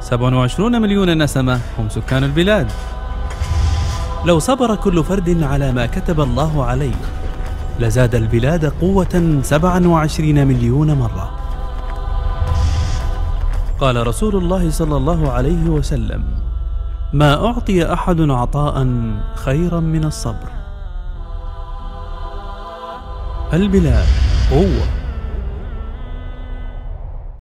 27 مليون نسمة هم سكان البلاد. لو صبر كل فرد على ما كتب الله عليه لزاد البلاد قوة 27 مليون مرة. قال رسول الله صلى الله عليه وسلم ما أعطي أحد عطاء خيرا من الصبر. البلاد قوة.